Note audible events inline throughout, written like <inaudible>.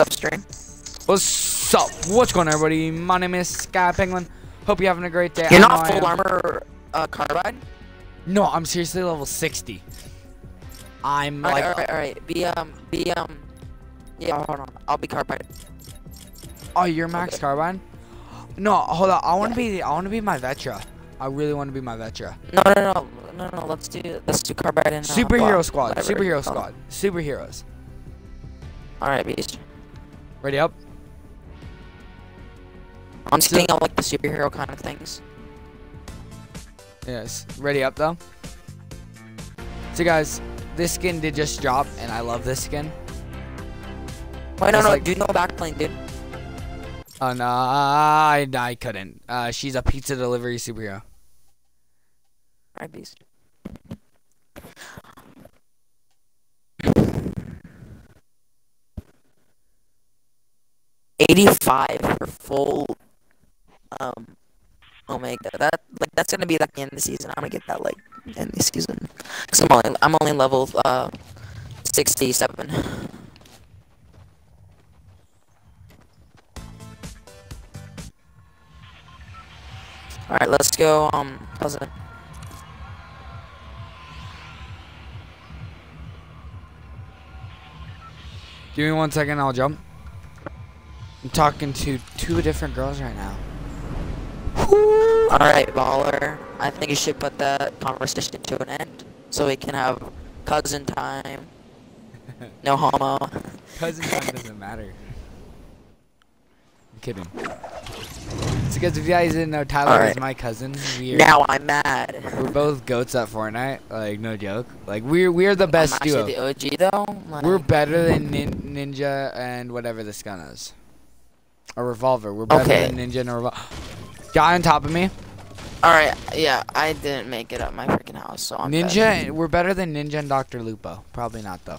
up, stream? What's up? What's going on, everybody? My name is Sky Penguin. Hope you're having a great day. You're not full armor uh, carbide? No, I'm seriously level 60. I'm Alright, like, alright, alright. Be, um, be, um, yeah, hold on. I'll be carbide. oh, you're max okay. carbine? No, hold on. I want to be, I want to be my Vetra. I really want to be my Vetra. No, no, no, no, no, let's do, let's do carbide and, uh, Superhero squad. whatever. Superhero squad. Superheroes. Alright, beast. Ready up? I'm seeing all, like, the superhero kind of things. Yes. Ready up though. So guys, this skin did just drop, and I love this skin. Wait, no, no, like- do no backplane, dude. Oh no, I, I couldn't. Uh, she's a pizza delivery superhero. Alright, beast. Eighty-five for full. Um, Omega. That like that's gonna be like the end of the season. I'm gonna get that like end of the season. Cause I'm only I'm only level uh sixty-seven. All right, let's go. Um? Give me one second, I'll jump. I'm talking to two different girls right now. Alright, baller. I think you should put that conversation to an end so we can have cousin time. No homo. <laughs> Cousin time doesn't matter. I'm kidding. So guys, if you guys didn't know, Tyler is my cousin. We're, Now I'm mad. we're both goats at Fortnite. Like, no joke. Like, we're we're the I'm best duo. the OG though. Like, We're better than mm. nin Ninja and whatever this gun is. A revolver. We're better Okay. than Ninja and a revolver. Guy <gasps> on top of me. Alright, yeah, I didn't make it up my freaking house, so I'm. Ninja. We're better than Ninja and Dr. Lupo. Probably not though.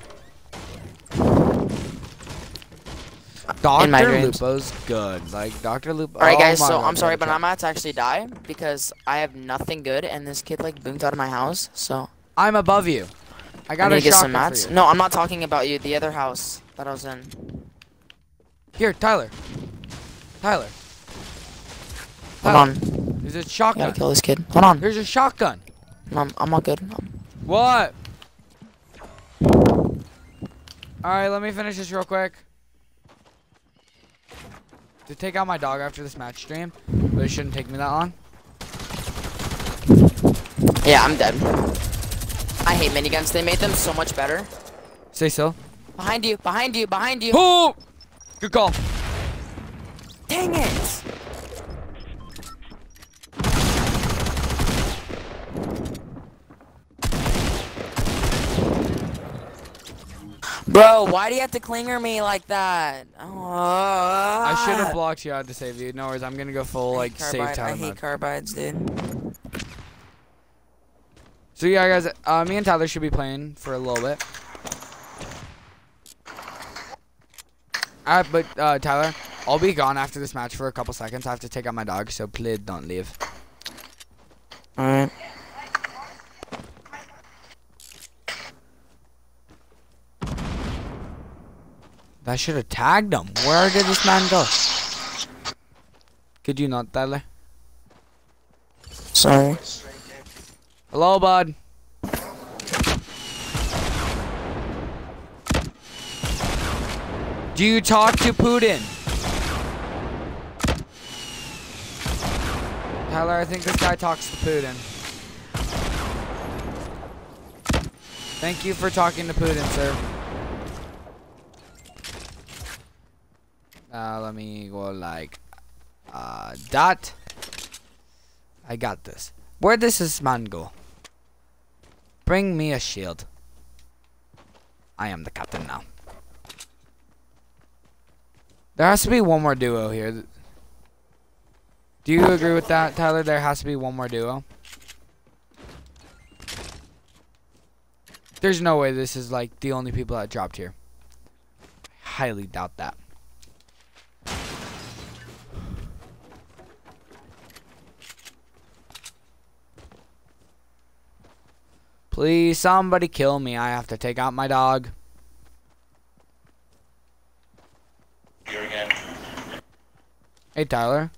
Dr. Lupo's good. Like Dr. Lupo. Alright oh guys, my so God, I'm sorry, but I'm about to actually die because I have nothing good and this kid like boomed out of my house, so I'm above you. I I got need a to get some mats. No, I'm not talking about you, the other house that I was in. Here, Tyler. Tyler. Hold Tyler, on. There's a I gotta kill this kid. Hold on. There's a shotgun. I'm, I'm all good. Um, What? Alright, let me finish this real quick. To take out my dog after this match stream, but it shouldn't take me that long. Yeah, I'm dead. I hate miniguns. They made them so much better. Say so. Behind you, behind you, behind you. Oh! Good call. Dang it! Bro, why do you have to clinger me like that? Oh, I should have blocked you out to save you. No worries, I'm gonna go full like save time. I hate mode. carbides, dude. So yeah, guys, uh, me and Tyler should be playing for a little bit. Alright, but uh, Tyler, I'll be gone after this match for a couple seconds. I have to take out my dog, so please don't leave. Alright. That should have tagged him. Where did this man go? Could you not, Tyler? Sorry. Hello, bud. Do you talk to Putin? Tyler, I think this guy talks to Putin. Thank you for talking to Putin, sir. Uh, let me go like, uh, dot. I got this. Where does this man go? Bring me a shield. I am the captain now. There has to be one more duo here. Do you agree with that, Tyler? There has to be one more duo. There's no way this is like the only people that dropped here. Highly doubt that. Please, somebody kill me. I have to take out my dog. Here again. Hey, Tyler.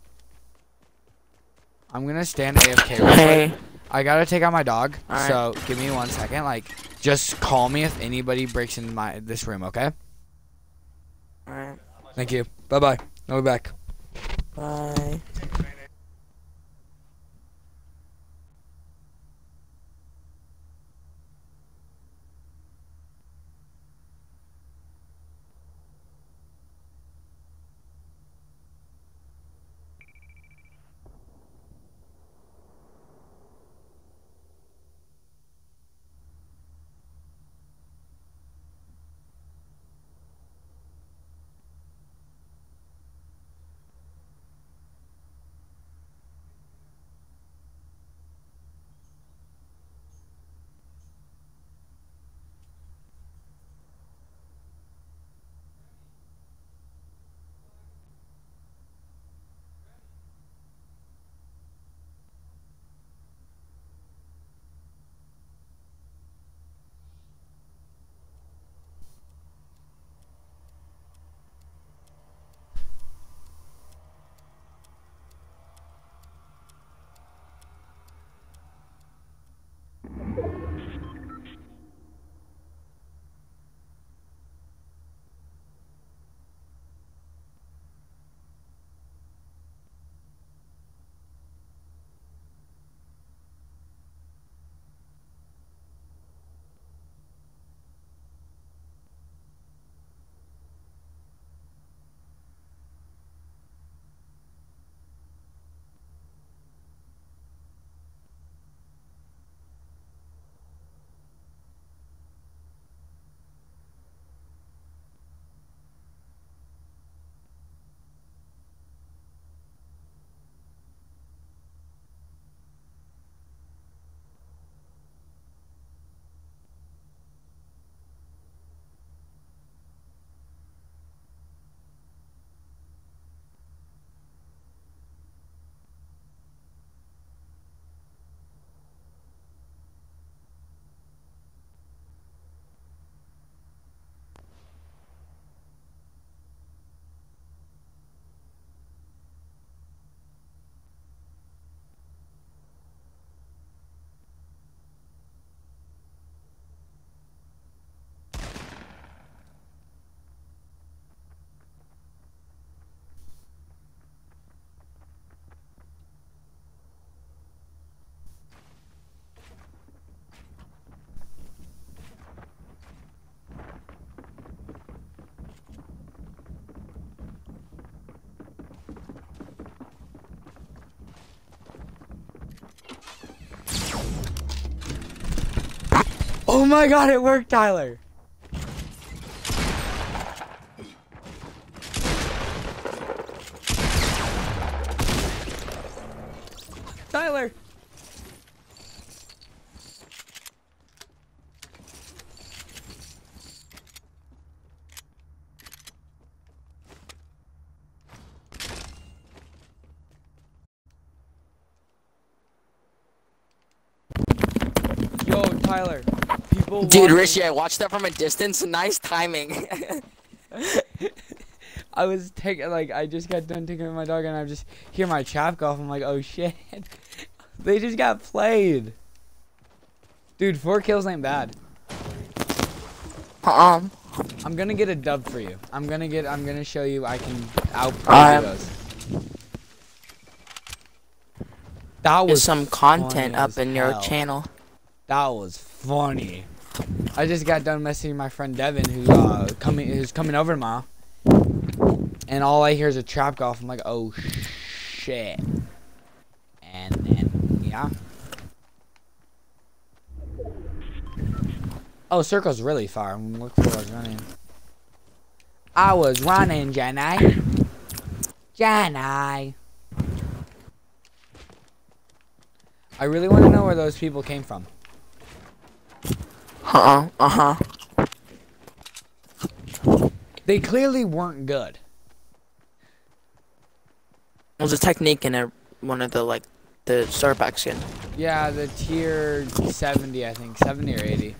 I'm gonna stand AFK. Hey. I gotta take out my dog. All so right. give me one second. Like, just call me if anybody breaks into my this room. Okay. All right. Thank you. Bye bye. I'll be back. Bye. Oh my god, it worked, Tyler. Yo, Tyler. People Dude, Richie, I watched that from a distance. Nice timing. <laughs> I was taking like I just got done taking my dog and I just hear my chap go off. I'm like, oh shit, <laughs> they just got played. Dude, four kills ain't bad. um. I'm gonna get a dub for you. I'm gonna get. I'm gonna show you. I can outplay Alright. those. That was some content up in your channel. That was funny. I just got done messaging my friend Devin, who's uh coming, who's coming over tomorrow. And all I hear is a trap golf. I'm like, oh shit. And then yeah. Oh, circle's really far. I'm looking for I was running. I was running, Jenny. Jenny. I really want to know where those people came from. Uh uh. Uh huh. They clearly weren't good. It was a technique in a one of the like the pack skin. Yeah, the tier 70, I think. 70 or 80.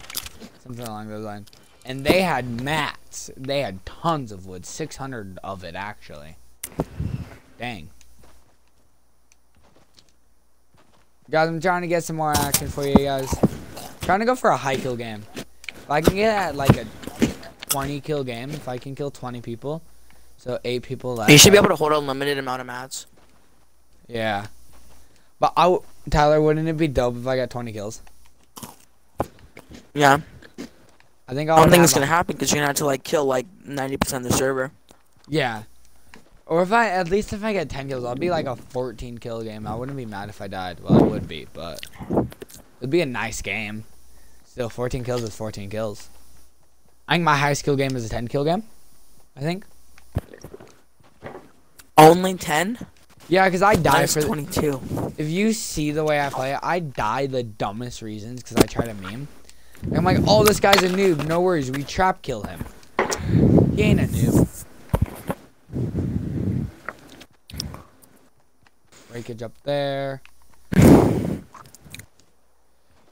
Something along those lines. And they had mats. They had tons of wood. 600 of it, actually. Dang. Guys, I'm trying to get some more action for you guys. Trying to go for a high kill game. If I can get like a 20 kill game, if I can kill 20 people, so eight people left. You should be able to hold a limited amount of mats. Yeah. But I, w- Tyler, wouldn't it be dope if I got 20 kills? Yeah. I think I don't think it's gonna happen because you're gonna have to like kill like 90% of the server. Yeah. Or if I, at least if I get 10 kills, I'll be like a 14 kill game. I wouldn't be mad if I died. Well, I would be, but it'd be a nice game. Still, 14 kills is 14 kills. I think my highest kill game is a 10 kill game. I think. Only 10? Yeah, because I die Minus for. The, 22. if you see the way I play, I die the dumbest reasons because I try to meme. I'm like, oh, this guy's a noob. No worries, we trap kill him. He ain't a noob. Breakage up there.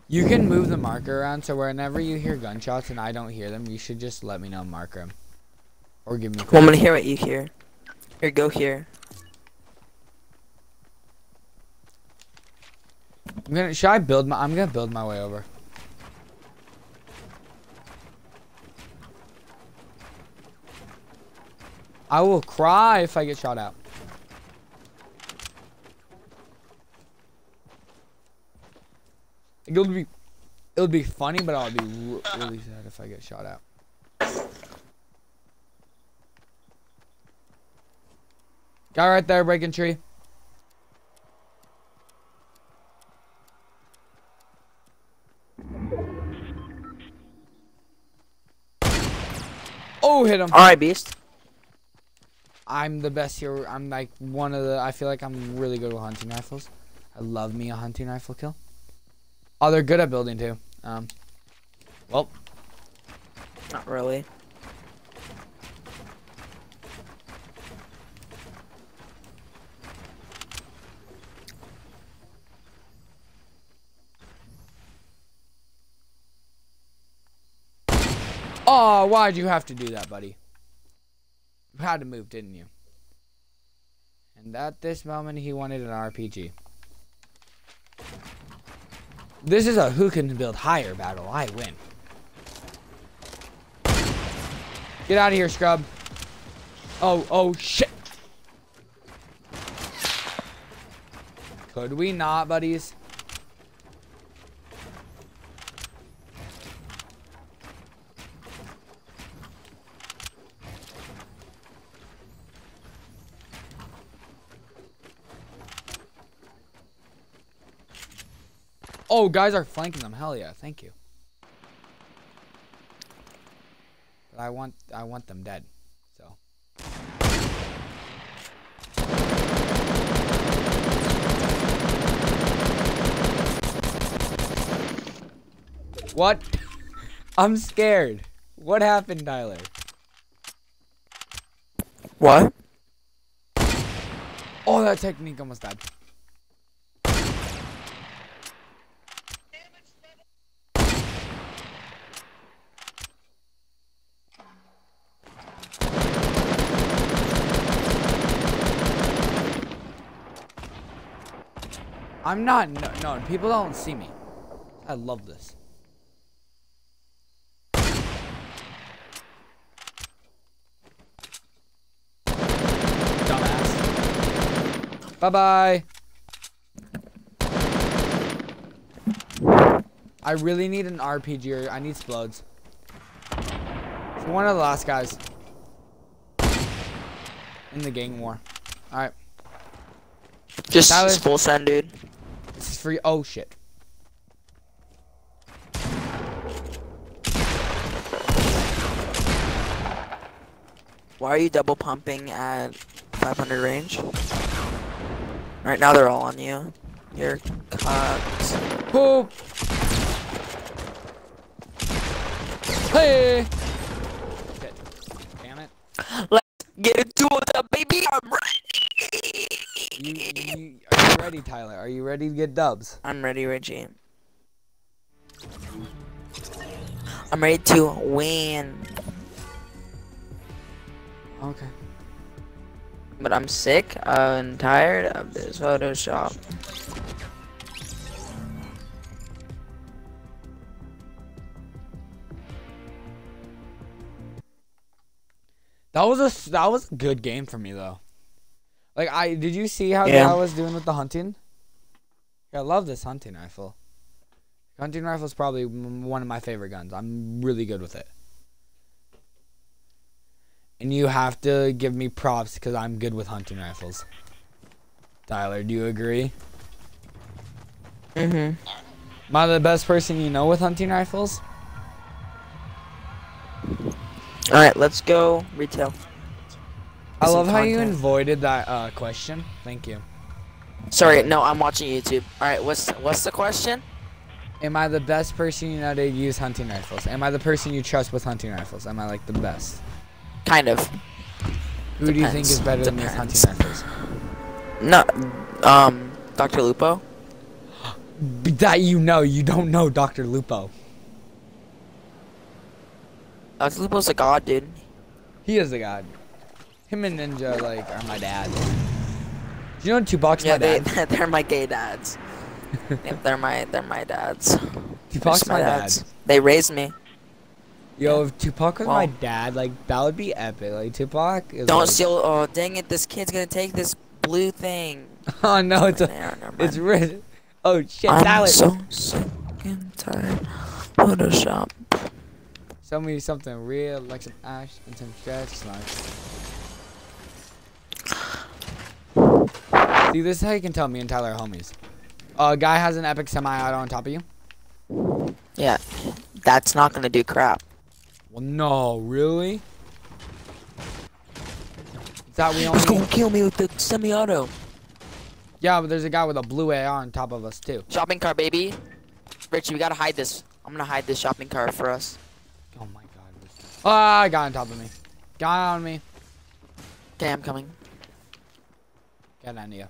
You can move the marker around, so whenever you hear gunshots and I don't hear them, you should just let me know and marker them. Or give me a Well, I'm gonna hear what you hear. Here, go here. I'm gonna, should I build my, I'm gonna build my way over. I will cry if I get shot out. It'll be, it'll be funny, but I'll be really sad if I get shot out. Guy right there breaking tree. Oh, hit him. Alright, Beast. I'm the best here. I'm like one of the. I feel like I'm really good with hunting rifles. I love me a hunting rifle kill. Oh, they're good at building too. Um. Well, Not really. oh, why'd you have to do that, buddy? You had to move, didn't you? And at this moment, he wanted an RPG. This is a who can build higher battle. I win. Get out of here, scrub. Oh, oh, shit. Could we not, buddies? Oh, guys are flanking them. Hell yeah, thank you. But I want I want them dead. So What? <laughs> I'm scared. What happened, Tyler? What? Oh, that technique almost died. I'm not known. no people don't see me. I love this. Dumbass. Bye bye. I really need an RPG or I need explodes. For one of the last guys. In the gang war. Alright. Just Tyler. full send, dude. This is free. Oh shit. Why are you double pumping at 500 range? Right now they're all on you. You're cocked. Poop. Hey. Shit. Damn it. Let's get into it, baby. I'm ready. You, you, are you ready, Tyler? Are you ready to get dubs? I'm ready, Reggie. I'm ready to win. Okay. but I'm sick and tired of this Photoshop. That was a that was a good game for me though. Like I did you see how Yeah. I was doing with the hunting? I love this hunting rifle. Hunting rifle is probably one of my favorite guns. I'm really good with it. And you have to give me props because I'm good with hunting rifles. Tyler, do you agree? Mm-hmm. Am I the best person you know with hunting rifles? Alright, let's go retail. I love how you avoided that uh, question. Thank you. Sorry, no, I'm watching YouTube. Alright, what's what's the question? Am I the best person you know to use hunting rifles? Am I the person you trust with hunting rifles? Am I like the best? Kind of. Who do you think is better than me with hunting rifles? No, um, Dr. Lupo? <gasps> That you know, you don't know Dr. Lupo. Dr. Lupo's a god, dude. He is a god. Him and Ninja like are my dad. Do you know Tupac's Yeah, my they dad? <laughs> they're my gay dads. <laughs> Yep, they're my they're my dads. Tupac's Just my dad. They raised me. Yo, if Tupac was Well- my dad, like that would be epic. Like Tupac is. Don't like, steal. Oh, dang it! This kid's gonna take this blue thing. <laughs> Oh no, it's a, there, it's red. Oh shit, I'm Tyler. so sick and tired. Photoshop. Show me something real, like some ash and some stretch marks. See, this is how you can tell me and Tyler are homies. A guy has an epic semi-auto on top of you. Yeah, that's not gonna do crap. Well, no, really? Is that we only? gonna kill me with the semi-auto? Yeah, but there's a guy with a blue AR on top of us too. Shopping cart, baby. Richie, we gotta hide this. I'm gonna hide this shopping cart for us. Oh my god. Ah, oh, guy on top of me. Guy on me. Okay, I'm coming. Get on you.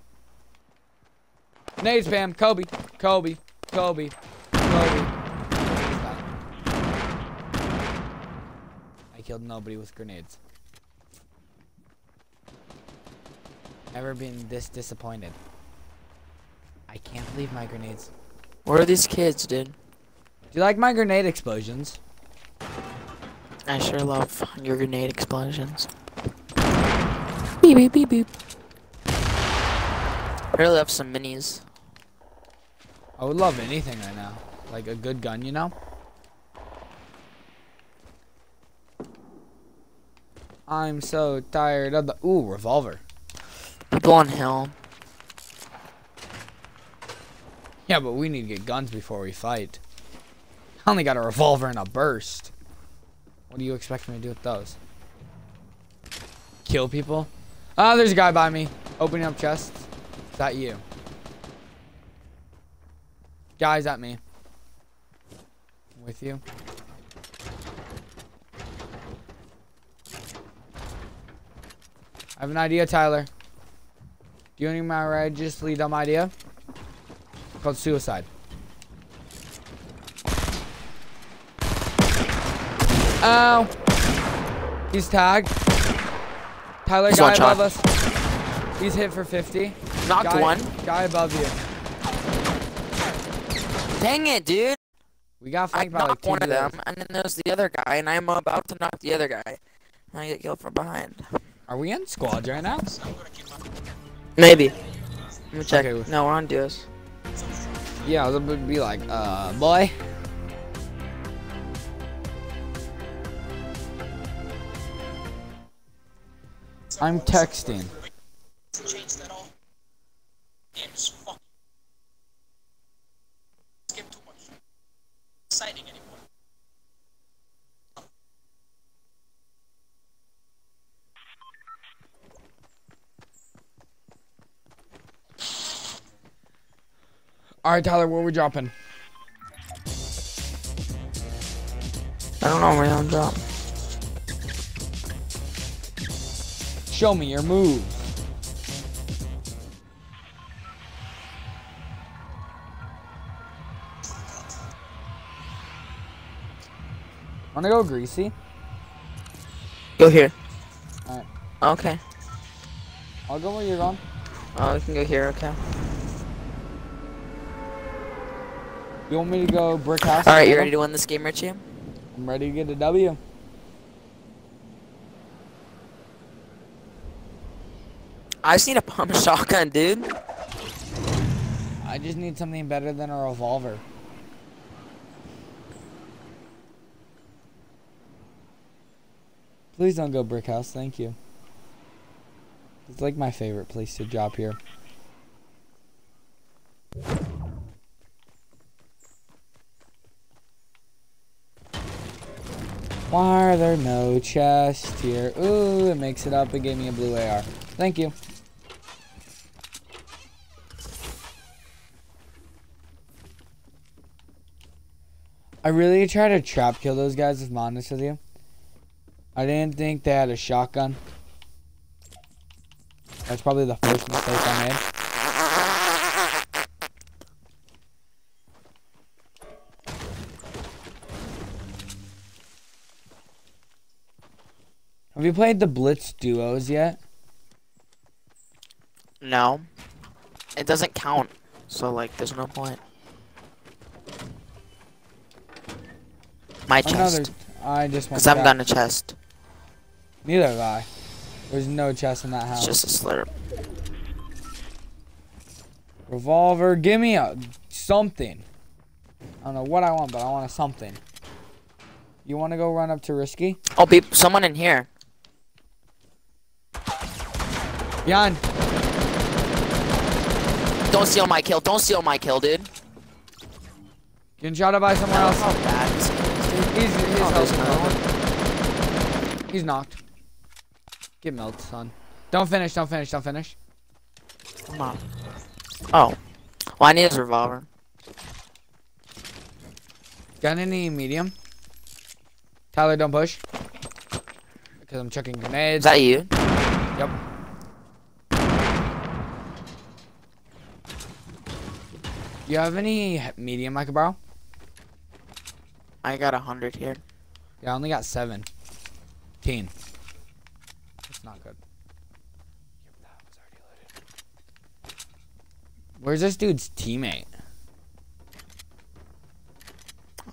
Nade spam. Kobe. Kobe. Kobe. Kobe. I killed nobody with grenades. Never been this disappointed. I can't believe my grenades. Where are these kids, dude? Do you like my grenade explosions? I sure love your grenade explosions. Beep beep beep beep. I really love some minis. I would love anything right now. Like a good gun, you know? I'm so tired of the ooh revolver. People on hill. Yeah, but we need to get guns before we fight. I only got a revolver and a burst. What do you expect me to do with those? Kill people? Ah, there's a guy by me. Opening up chests. Is that you? Guys at me. With you. I have an idea, Tyler. Do you need my outrageously dumb idea? It's called suicide. Ow! He's tagged. Tyler, He's guy above us. He's hit for 50. Knocked guy, one. Guy above you. Dang it, dude. We got I flanked by knocked one of them, and then there's the other guy, and I'm about to knock the other guy. And I get killed from behind. Are we in squads right now? Maybe. Let me check. Okay. No, we're on duos. Yeah, I was about to be like, uh, boy. I'm texting. Change that all. And just fucking skip too much exciting anymore. All right, Tyler, where we dropping? I don't know where I'm dropping. Show me your move. Wanna go greasy? Go here. Alright. Okay. I'll go where you're going. Oh, we can go here. Okay. You want me to go brick house? All right, you ready to win this game, Richie? I'm ready to get a W. I just need a pump <laughs> shotgun, dude. I just need something better than a revolver. Please don't go brick house, thank you. It's like my favorite place to drop here. Why are there no chests here? Ooh, it makes it up. It gave me a blue AR. Thank you. I really try to trap kill those guys, if I'm with you. I didn't think they had a shotgun. That's probably the first mistake I made. Have you played the Blitz duos yet? No. It doesn't count. So like, there's no point. My chest. Another. I just want. Cause I've gotten a chest. Neither have I. There's no chest in that It's house. just a slurp. Revolver. Give me a something. I don't know what I want, but I want a something. You want to go run up to Risky? Oh, be someone in here. Behind. Don't steal my kill. Don't steal my kill, dude. Getting shot at by someone else. How bad is. He's, he's, Oh, there's health- another one. he's knocked. Get milked, son. Don't finish, don't finish, don't finish. Come on. Oh. Well, I need his revolver. Got any medium? Tyler, don't push. Because I'm chucking Is grenades. that you? Yep. You have any medium I could borrow? I got a hundred here. Yeah, I only got seven. Teen. That's not good. Yep, that was already loaded. Where's this dude's teammate?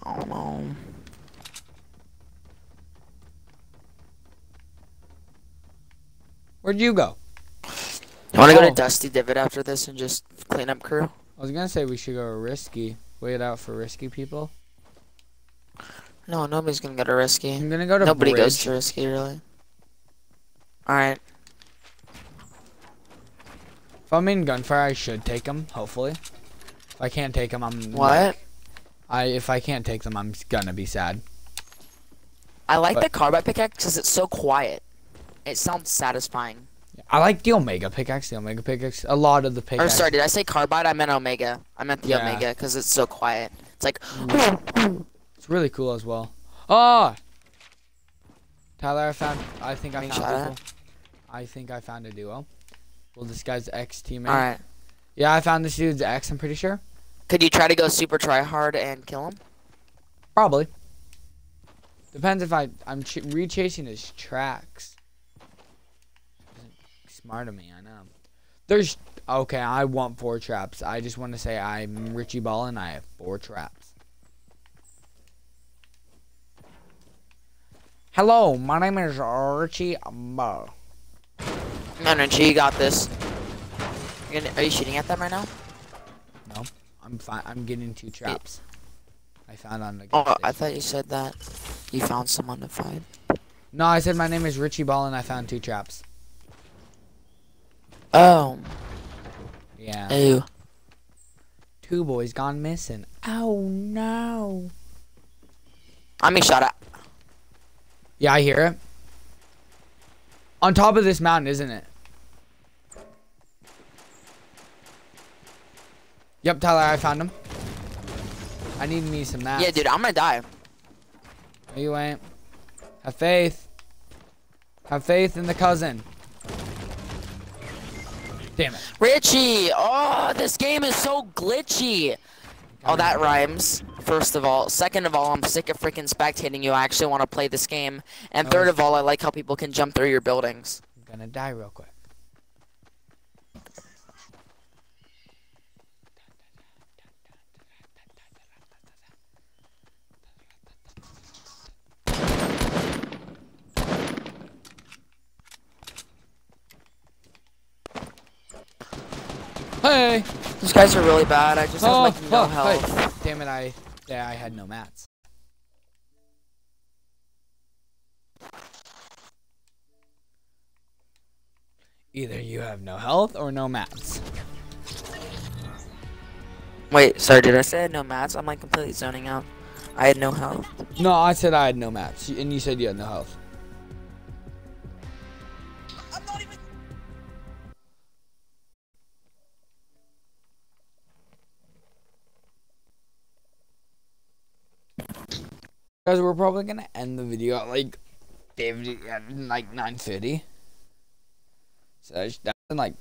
Oh no. Where'd you go? You want to go Oh. to Dusty Divot after this and just clean up crew? I was gonna say we should go risky. Wait out for risky people. No, nobody's gonna go to Risky. I'm gonna go to Nobody bridge. goes to Risky, really. Alright. If I'm in gunfire, I should take them. Hopefully. If I can't take them, I'm What? I if I can't take them, I'm gonna be sad. I like But- the carbide pickaxe because it's so quiet. It sounds satisfying. I like the Omega pickaxe. The Omega pickaxe. A lot of the pickaxe. sorry, did I say carbide? I meant Omega. I meant the Yeah. Omega because it's so quiet. It's like, mm. It's really cool as well. Oh! Tyler, I found. I think I found shot at? people. I think I found a duo. Well, this guy's ex teammate. alright. Yeah, I found this dude's ex. I'm pretty sure. Could you try to go super try hard and kill him? Probably. Depends if I I'm ch- rechasing his tracks. Smart of me, I know. There's okay. I want four traps. I just want to say I'm Richie Ball and I have four traps. Hello, my name is Richie Ball. Energy, you got this. Gonna, are you shooting at them right now? No, I'm fine. I'm getting two traps. I found on the. Oh, gas I thought you said that you found someone to fight. No, I said my name is Richie Ball and I found two traps. Oh, Yeah. ew. Two boys gone missing. Oh no. I'm being shot at. Yeah, I hear it. On top of this mountain, isn't it? Yep, Tyler, I found him. I need me some mats. Yeah, dude, I'm gonna die. No, you ain't. Have faith. Have faith in the cousin. Damn it. Richie! Oh, this game is so glitchy. Oh, that rhymes. First of all. Second of all, I'm sick of freaking spectating you. I actually want to play this game. And third of all, I like how people can jump through your buildings. I'm gonna die real quick. Hey! These guys are really bad. I just have oh, like no oh, health. hey. Damn it, I yeah, I had no mats. Either you have no health or no mats. Wait, sorry, did I say I had no mats? I'm like completely zoning out. I had no health. No, I said I had no mats, and you said you had no health. Guys, we're probably gonna end the video at like, David, at like 9:50. So that's that's in like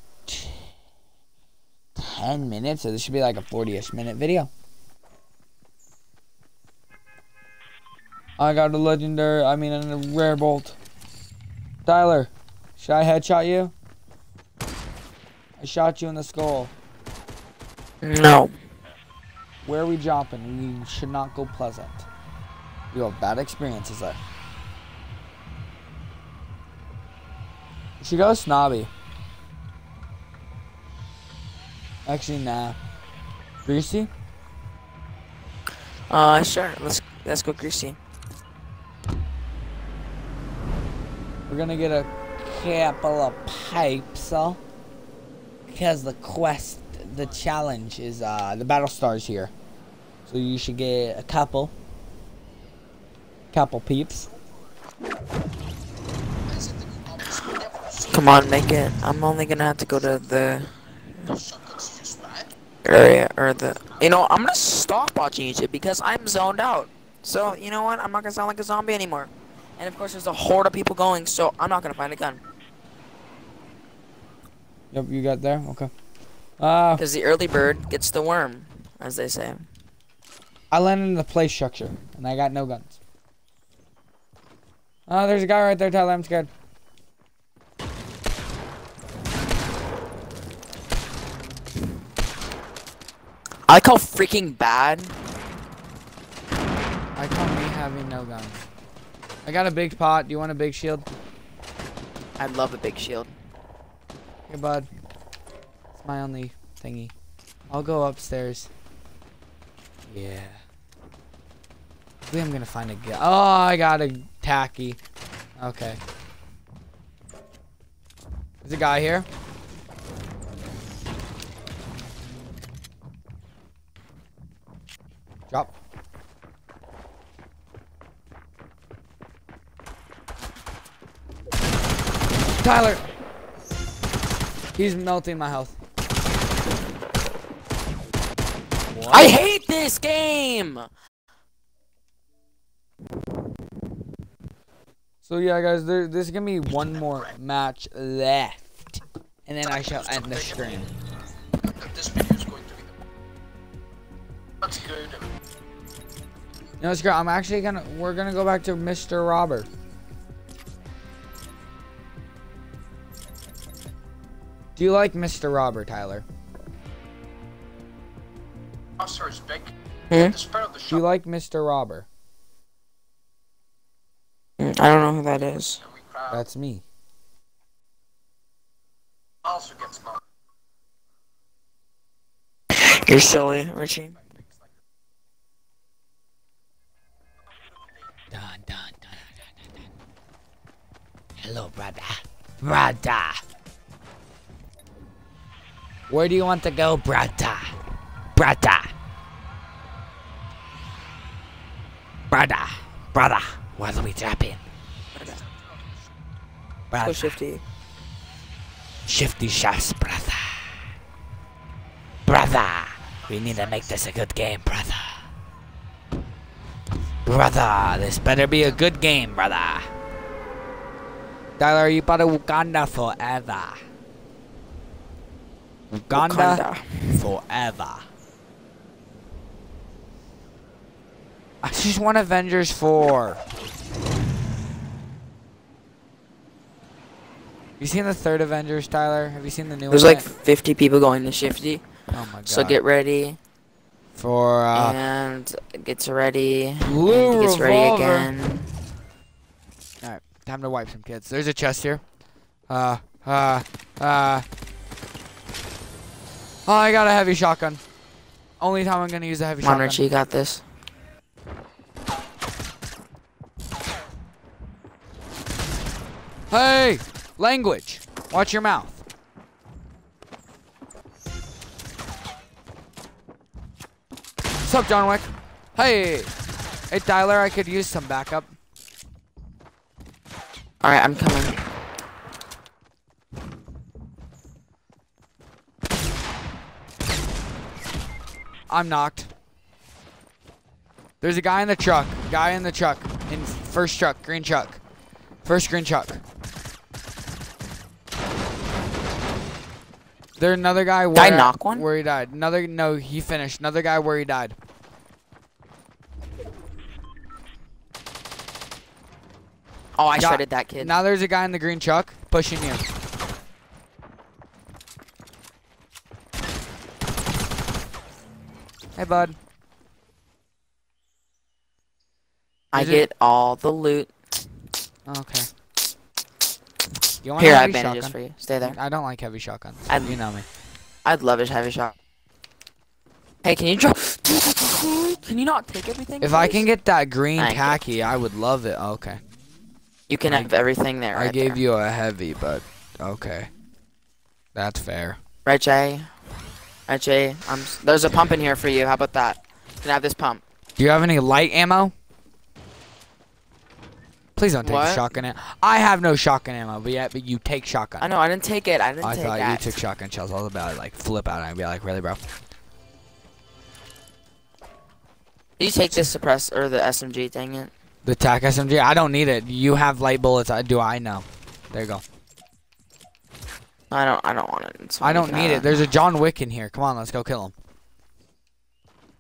10 minutes. So this should be like a 40ish minute video. I got a legendary, I mean a rare bolt. Tyler, should I headshot you? I shot you in the skull. No. Where are we jumping? We should not go pleasant. You have bad experiences there. She goes snobby. Actually, nah. Greasy? Uh, sure. Let's let's go greasy. We're gonna get a couple of pipes, uh, because the quest, the challenge is, uh, the battle stars here. So you should get a couple. Couple peeps. Come on, make it. I'm only gonna have to go to the area or the. You know, I'm gonna stop watching YouTube because I'm zoned out. So you know what? I'm not gonna sound like a zombie anymore. And of course, there's a horde of people going, so I'm not gonna find a gun. Yep, you got there? Okay. Uh, Because the early bird gets the worm, as they say. I landed in the play structure, and I got no guns. Oh, there's a guy right there, Tyler. I'm scared. I like how freaking bad. I call me having no guns. I got a big pot. Do you want a big shield? I'd love a big shield. Here, bud. It's my only thingy. I'll go upstairs. Yeah. Hopefully I'm gonna find a gun. Oh, I got a tacky. Okay. There's a guy here. Drop. Tyler! He's melting my health. I hate this game. So yeah, guys, there, there's gonna be one more match left, and then I shall end the stream. This video is going to be the. That's good. You know, Scott, I'm actually gonna, we're gonna go back to Mr. Robert. Do you like Mr. Robert, Tyler? Monster is big. Hmm? The spread of the Do you like Mr. Robert? I don't know who that is. and we crowd That's me. also gets knocked. You're silly, Richie. Dun, dun, dun, dun, dun, dun. Hello, brother. Brother. Where do you want to go, brother? Brother. Brother. Brother. What are we dropping? Brother. shifty. Shifty shots, brother. Brother. We need to make this a good game, brother. Brother, this better be a good game, brother. Tyler, you about to Uganda forever. Uganda Wakanda. forever. I just want Avengers 4. Have you seen the third Avengers, Tyler? Have you seen the new one? There's like 50 people going to shifty. oh my god. So get ready for uh, and gets ready. Blue and gets ready again. Alright, time to wipe some kids. There's a chest here. Uh, uh, uh. Oh, I got a heavy shotgun. Only time I'm gonna use a heavy Come shotgun. Richie, you got this. Hey, language. Watch your mouth. What's up, John Wick? Hey, hey, Tyler. I could use some backup. All right, I'm coming. I'm knocked. There's a guy in the truck. Guy in the truck. In first truck, green truck. First green truck. There another guy where Did I knock one? where he died. Another no, he finished. Another guy where he died. Oh, I Got- shredded that kid. Now there's a guy in the green truck pushing you. Hey bud. I Is it- get all the loot. Okay. You want Here, I have bandages shotgun? for you. Stay there. I don't like heavy shotguns. I'd- you know me. I'd love a heavy shot. Hey, can you drop? <laughs> Can you not take everything? If I can get that green you. khaki, I would love it. Okay. you can I- have everything there. I right gave there. you a heavy, but okay. That's fair. Right, Jay. Right, Jay. I'm. There's a pump in here for you. How about that? You can have this pump. Do you have any light ammo? Please don't take the shotgun ammo. I have no shotgun ammo, but yet, but you take shotgun. I know. I didn't take it. I didn't I take that. I thought you took shotgun shells. I was about to like flip out and be like, really, bro? You take this suppress or the SMG? Dang it. The TAC SMG. I don't need it. You have light bullets. I do. I know. There you go. I don't. I don't want it. It's I don't need it. There's a John Wick in here. Come on, let's go kill him.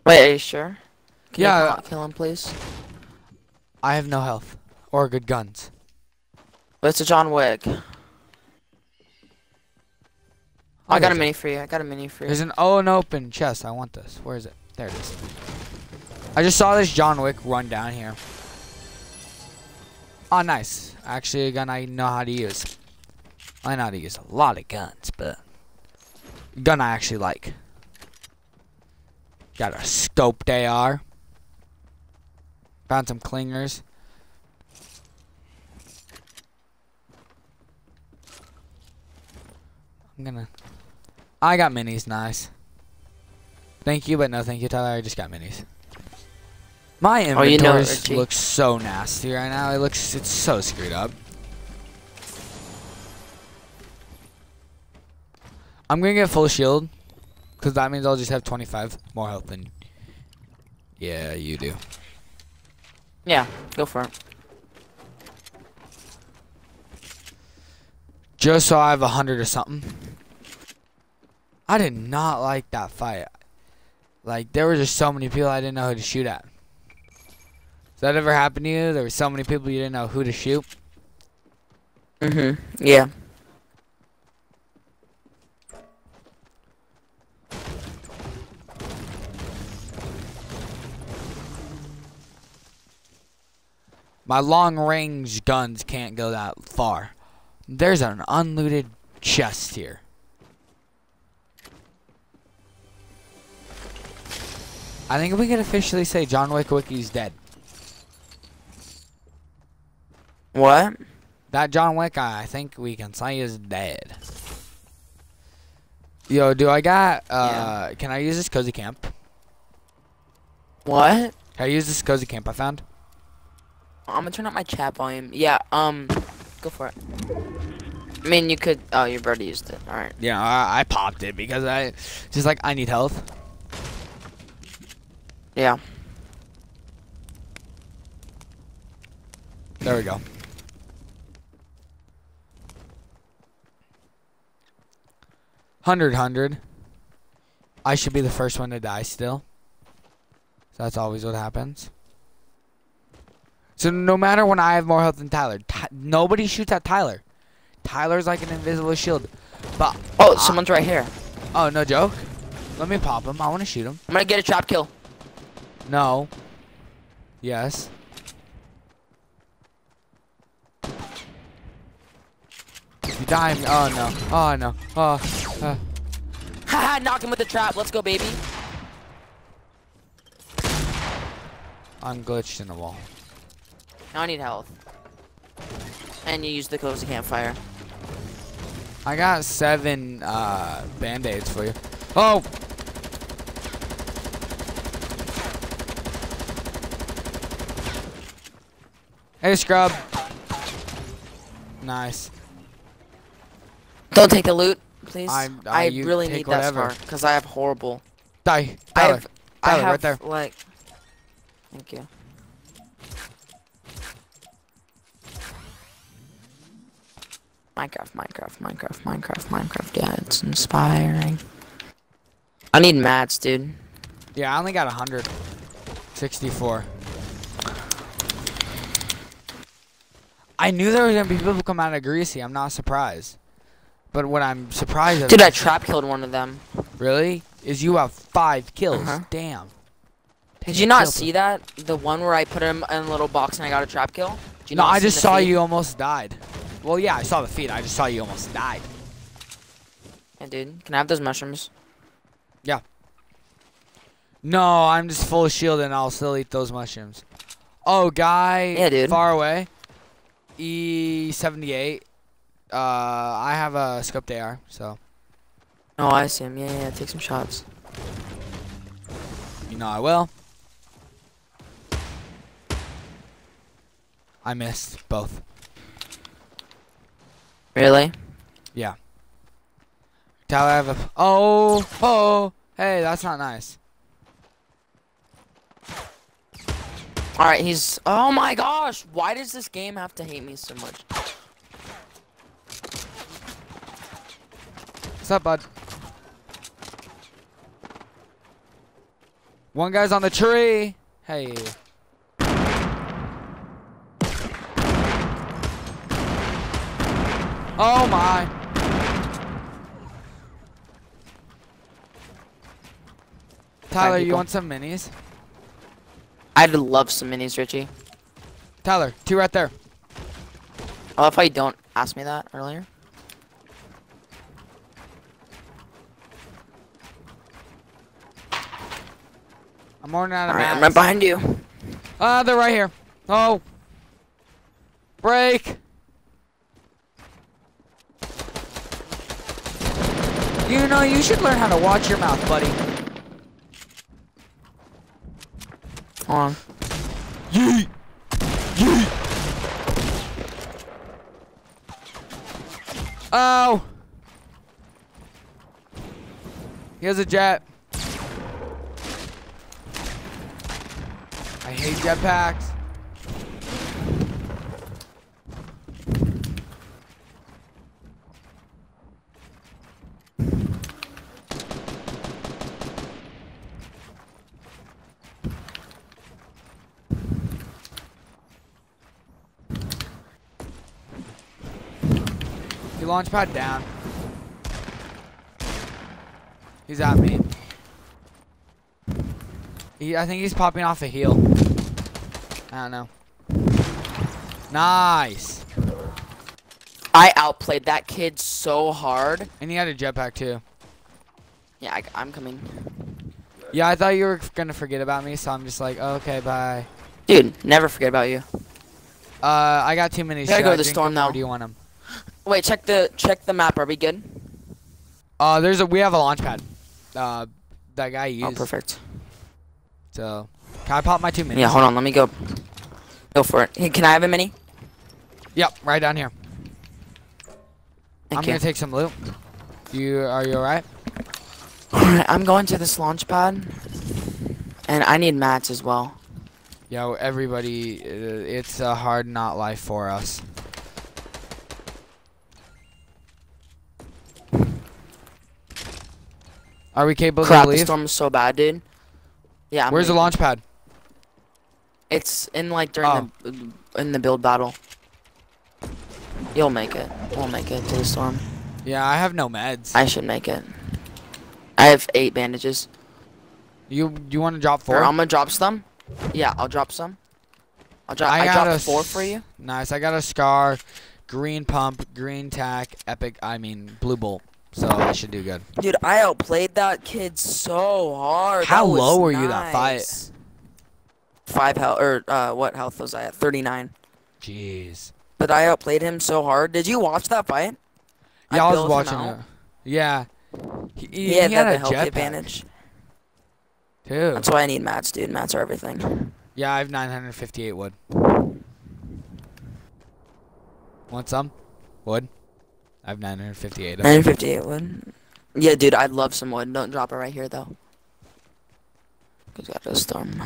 Wait, are you sure? Can Yeah. You not kill him, please. I have no health or good guns. It's a John Wick. I got a mini for you. I got a mini for you. There's an oh an open chest. I want this. Where is it? There it is. I just saw this John Wick run down here. Oh, nice. Actually, a gun I know how to use. I know how to use a lot of guns, but gun I actually like. Got a scoped AR. Found some clingers. I'm gonna. I got minis, nice. Thank you, but no thank you, Tyler. I just got minis. My Oh, you know, inventory looks so nasty right now. It looks, it's so screwed up. I'm gonna get full shield, cause that means I'll just have 25 more health than. Yeah, you do. Yeah, go for it. Just so I have a hundred or something. I did not like that fight. Like there were just so many people I didn't know who to shoot at. Does that ever happen to you? There were so many people you didn't know who to shoot. Mm Mhm. Yeah. My long range guns can't go that far. There's an unlooted chest here. I think we can officially say John Wick Wiki's dead. What? That John Wick guy, I think we can say is dead. Yo, do I got uh can I use this cozy camp? What? Can I use this cozy camp I found? I'm gonna turn up my chat volume. Yeah. Um. Go for it. I mean, you could. Oh, you've already used it. All right. Yeah, I, I popped it because I just like I need health. Yeah. There we go. Hundred hundred. I should be the first one to die still. So that's always what happens. So no matter when I have more health than Tyler, Ty- nobody shoots at Tyler. Tyler's like an invisible shield. But Oh, I- someone's right here. oh no joke. Let me pop him. I want to shoot him. I'm gonna get a trap kill. No. Yes. You die, oh no. Oh no. Oh. Uh. Haha, knock him with the trap. Let's go, baby. I'm glitched in the wall. Now I need health. And you use the cozy campfire. I got seven uh, band-aids for you. Oh! Hey, scrub. Nice. Don't take the loot, please. I- I, I- really need whatever. that scar because I have horrible. Die. I Tyler. have. Tyler, I have right there. like. Thank you. Minecraft, Minecraft, Minecraft, Minecraft, Minecraft. Yeah, it's inspiring. I need mats, dude. Yeah, I only got 100. 64. I knew there was gonna be people come out of Greasy. I'm not surprised. But what I'm surprised Dude, I trap killed one of them. really is you have five kills. Uh-huh. Damn. Did you not see that? The one where I put him in a little box and I got a trap kill? Did you No, I just saw feed? you almost died. Well, yeah, I saw the feed. I just saw you almost died. Yeah, dude. Can I have those mushrooms? Yeah. No, I'm just full of shield and I'll still eat those mushrooms. Oh, guy Yeah, dude. far away. E78. Uh, I have a scoped AR, so Oh, I see him. Yeah, yeah. Take some shots. you know I will. I missed both. Really? Yeah. Tyler, I have a. Oh, oh, hey, that's not nice. All right, he's. Oh my gosh! Why does this game have to hate me so much? What's up, bud? One guy's on the tree. Hey. Oh my. Tyler, you want some minis? I'd love some minis, Richie. Tyler, two right there. I love how you don't ask me that earlier. I'm running out of Alright, I'm right behind you. Ah, they're right here. Oh. Break. You know, you should learn how to watch your mouth, buddy. Hold on. Yeet. Yeet. Oh. Here's a jet. I hate jetpacks. He launch pad down. He's at me. He, I think he's popping off a heel. I don't know. Nice. I outplayed that kid so hard. And he had a jetpack too. Yeah, I, am coming. Yeah, I thought you were gonna forget about me, so I'm just like, okay, bye. Dude, never forget about you. Uh, I got too many. Gotta go to the storm now. Do you want them? Wait, check the check the map. Are we good? Uh, there's a we have a launch pad. Uh, that guy used. Oh, perfect. So, can I pop my two minis? Yeah, hold on. Let me go. Go for it. Hey, can I have a mini? Yep, right down here. Thank I'm you. gonna take some loot. You are you alright? Alright, I'm going to this launch pad. And I need mats as well. Yo, everybody, it's a hard not life for us. Are we capable Crap, to the storm is so bad, dude. Yeah. I'm Where's the launch pad? It's in like during Oh. the in the build battle. You'll make it. We'll make it to the storm. Yeah, I have no meds. I should make it. I have eight bandages. you you want to drop four? I'm gonna drop some. Yeah, I'll drop some. I'll drop. I I, got dropped four for you. Nice. I got a scar, green pump, green tack, epic. I mean blue bolt. So I should do good. Dude, I outplayed that kid so hard. How That low were you that fight? Five health, or uh, what health was I at? 39. Jeez. But I outplayed him so hard. Did you watch that fight? Yeah, I, was watching it. Yeah. He, he, He had he had that a health jetpack advantage. too. That's why I need mats, dude. Mats are everything. Yeah, I have 958 wood. Want some? Wood? I have 958. of 958 wood. Yeah, dude, I'd love some wood. Don't drop it right here, though. Cause got a storm.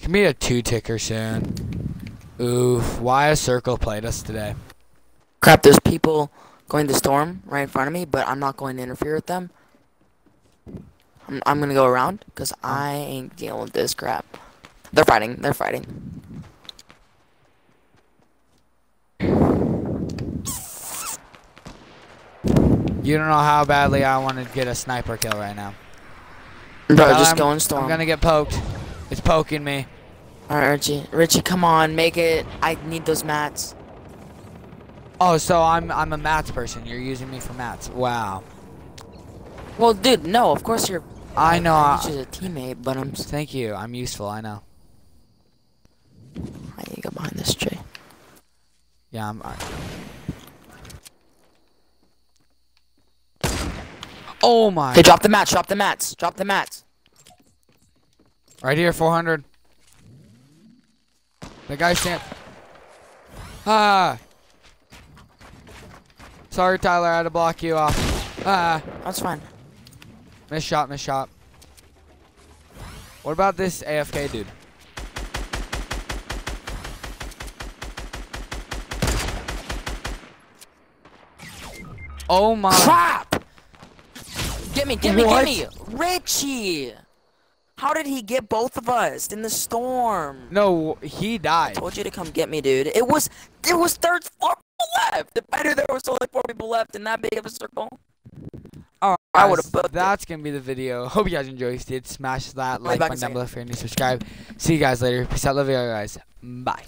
Can be a two ticker soon. Oof. Why a circle played us today? Crap, there's people going to storm right in front of me, but I'm not going to interfere with them. I'm, I'm gonna go around, because I ain't dealing with this crap. They're fighting. They're fighting. You don't know how badly I want to get a sniper kill right now. Bro, Well, just I'm- go and storm. I'm gonna get poked. It's poking me. Alright, Richie. Richie, come on, make it. I need those mats. Oh, so I'm I'm a mats person. You're using me for mats. Wow. Well, dude, no, of course you're. I know. I I, need you as a teammate, but I'm. thank you. I'm useful. I know. I need to go behind this tree. Yeah, I'm. I... Oh my! Okay, drop the mats. Drop the mats. Drop the mats. Right here, 400. The guy stand. Ah. Sorry, Tyler. I had to block you off. Ah. That's fine. Miss shot. Miss shot. What about this AFK dude? Oh my! Crap! Get me, get me, What? get me! Richie! How did he get both of us in the storm? No, he died. Told you to come get me, dude. It was, it was third, four people left. I knew there was only four people left in that big of a circle. Alright, I booked it. That's gonna be the video. Hope you guys enjoyed. If you did, smash that like button down below if you're new. Subscribe. See you guys later. Peace out. Love you guys. Bye.